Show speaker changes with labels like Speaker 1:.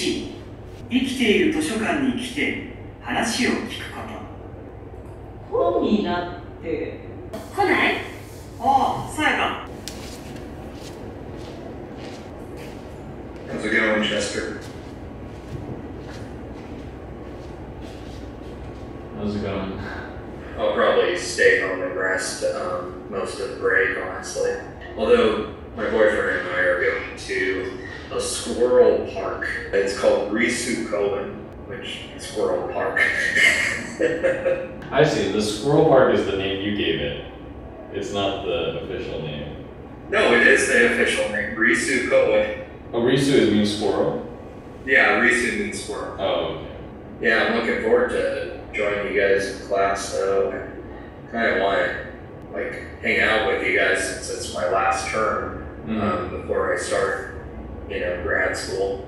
Speaker 1: 1生きている図書館に来て話を聞くこと
Speaker 2: 本になって
Speaker 3: 来ない
Speaker 1: ああさやか
Speaker 4: How's it going, Chester?
Speaker 5: How's it going?
Speaker 4: I'll probably stay home and rest um, most of the break, honestly. Although my boyfriend a squirrel park. It's called Risu Koen, which is Squirrel Park.
Speaker 5: I see. The squirrel park is the name you gave it. It's not the official name.
Speaker 4: no, it is the official name, Risu Koen.
Speaker 5: Oh, Risu is means squirrel.
Speaker 4: Yeah, Risu means squirrel.
Speaker 5: Oh, okay.
Speaker 4: Yeah, I'm looking forward to joining you guys in class, though. I kind of want to like hang out with you guys since it's my last term
Speaker 5: Mhm.
Speaker 4: um, before I start, you know, grad school.